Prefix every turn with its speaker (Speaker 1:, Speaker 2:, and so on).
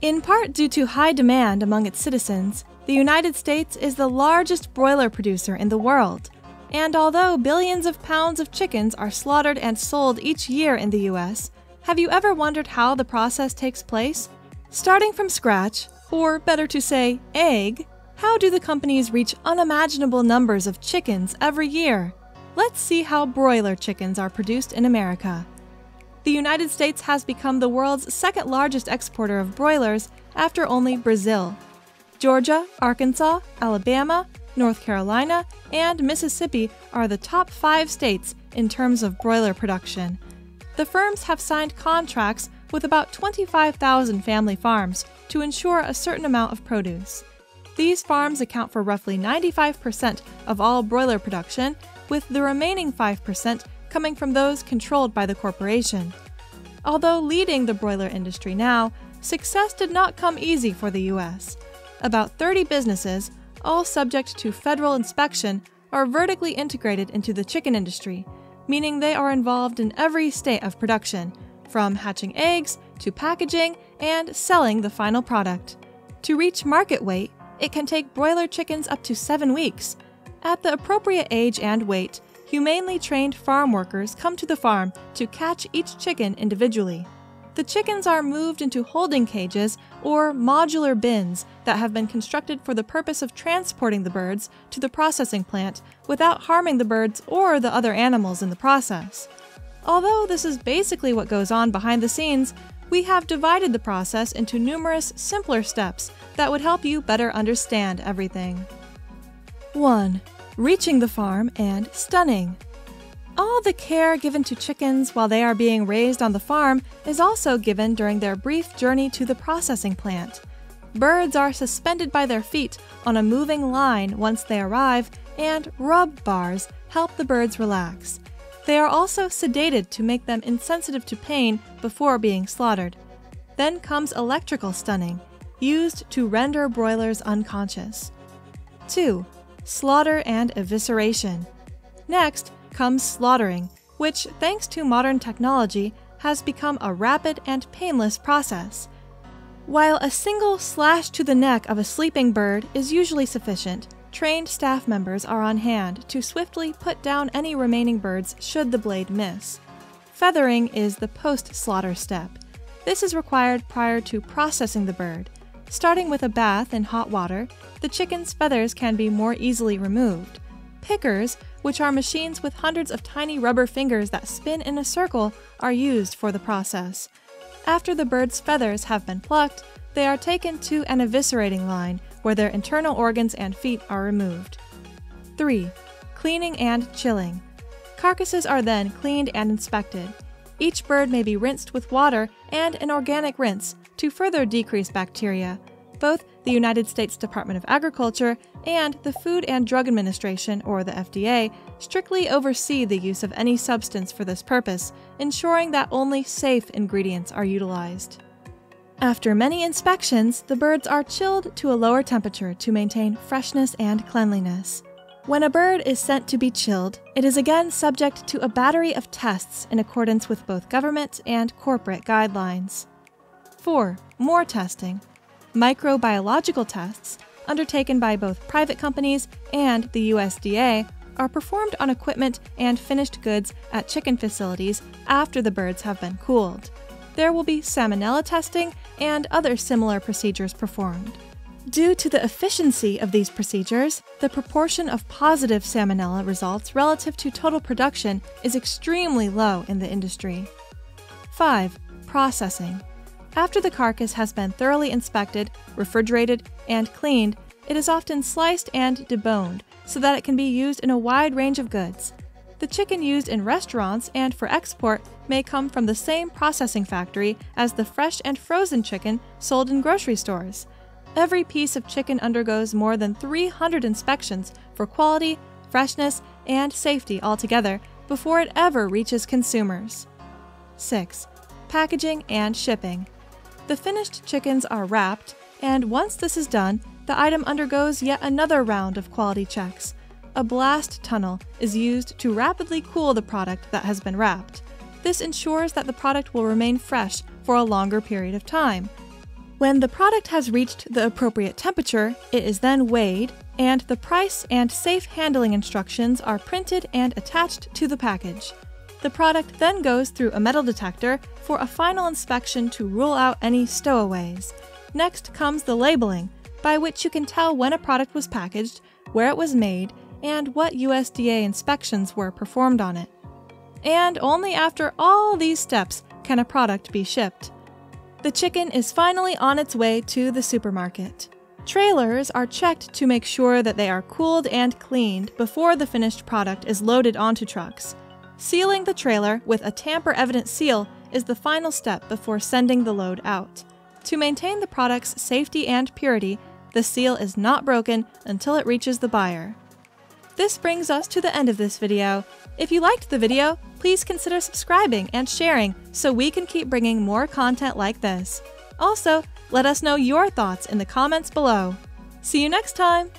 Speaker 1: In part due to high demand among its citizens, the United States is the largest broiler producer in the world. And although billions of pounds of chickens are slaughtered and sold each year in the US, have you ever wondered how the process takes place? Starting from scratch, or better to say, egg, how do the companies reach unimaginable numbers of chickens every year? Let's see how broiler chickens are produced in America. The United States has become the world's second largest exporter of broilers after only Brazil. Georgia, Arkansas, Alabama, North Carolina, and Mississippi are the top five states in terms of broiler production. The firms have signed contracts with about 25,000 family farms to ensure a certain amount of produce. These farms account for roughly 95% of all broiler production, with the remaining 5% coming from those controlled by the corporation. Although leading the broiler industry now, success did not come easy for the U.S. About 30 businesses, all subject to federal inspection, are vertically integrated into the chicken industry, meaning they are involved in every state of production, from hatching eggs to packaging and selling the final product. To reach market weight, it can take broiler chickens up to seven weeks. At the appropriate age and weight, humanely trained farm workers come to the farm to catch each chicken individually. The chickens are moved into holding cages or modular bins that have been constructed for the purpose of transporting the birds to the processing plant without harming the birds or the other animals in the process. Although this is basically what goes on behind the scenes, we have divided the process into numerous simpler steps that would help you better understand everything. 1 reaching the farm, and stunning. All the care given to chickens while they are being raised on the farm is also given during their brief journey to the processing plant. Birds are suspended by their feet on a moving line once they arrive, and rub bars help the birds relax. They are also sedated to make them insensitive to pain before being slaughtered. Then comes electrical stunning, used to render broilers unconscious. 2 slaughter, and evisceration. Next comes slaughtering, which, thanks to modern technology, has become a rapid and painless process. While a single slash to the neck of a sleeping bird is usually sufficient, trained staff members are on hand to swiftly put down any remaining birds should the blade miss. Feathering is the post slaughter step. This is required prior to processing the bird. Starting with a bath in hot water, the chicken's feathers can be more easily removed. Pickers, which are machines with hundreds of tiny rubber fingers that spin in a circle, are used for the process. After the bird's feathers have been plucked, they are taken to an eviscerating line where their internal organs and feet are removed. 3. Cleaning and chilling. Carcasses are then cleaned and inspected. Each bird may be rinsed with water and an organic rinse to further decrease bacteria. Both the United States Department of Agriculture and the Food and Drug Administration, or the FDA, strictly oversee the use of any substance for this purpose, ensuring that only safe ingredients are utilized. After many inspections, the birds are chilled to a lower temperature to maintain freshness and cleanliness. When a bird is sent to be chilled, it is again subject to a battery of tests in accordance with both government and corporate guidelines. 4. More testing. Microbiological tests, undertaken by both private companies and the USDA, are performed on equipment and finished goods at chicken facilities after the birds have been cooled. There will be salmonella testing and other similar procedures performed. Due to the efficiency of these procedures, the proportion of positive salmonella results relative to total production is extremely low in the industry. 5. Processing. After the carcass has been thoroughly inspected, refrigerated, and cleaned, it is often sliced and deboned so that it can be used in a wide range of goods. The chicken used in restaurants and for export may come from the same processing factory as the fresh and frozen chicken sold in grocery stores. Every piece of chicken undergoes more than 300 inspections for quality, freshness, and safety altogether before it ever reaches consumers. 6. Packaging and shipping. The finished chickens are wrapped, and once this is done, the item undergoes yet another round of quality checks. A blast tunnel is used to rapidly cool the product that has been wrapped. This ensures that the product will remain fresh for a longer period of time. When the product has reached the appropriate temperature, it is then weighed, and the price and safe handling instructions are printed and attached to the package. The product then goes through a metal detector for a final inspection to rule out any stowaways. Next comes the labeling, by which you can tell when a product was packaged, where it was made, and what USDA inspections were performed on it. And only after all these steps can a product be shipped. The chicken is finally on its way to the supermarket. Trailers are checked to make sure that they are cooled and cleaned before the finished product is loaded onto trucks. Sealing the trailer with a tamper evident seal is the final step before sending the load out. To maintain the product's safety and purity, the seal is not broken until it reaches the buyer. This brings us to the end of this video. If you liked the video, please consider subscribing and sharing so we can keep bringing more content like this. Also, let us know your thoughts in the comments below. See you next time!